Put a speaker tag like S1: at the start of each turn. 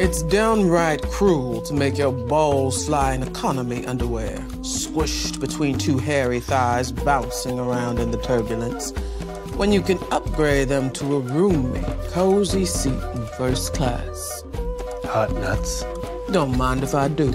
S1: It's downright cruel to make your balls fly in economy underwear, squished between two hairy thighs bouncing around in the turbulence, when you can upgrade them to a roomy, cozy seat in first class.
S2: Hot nuts.
S1: Don't mind if I do.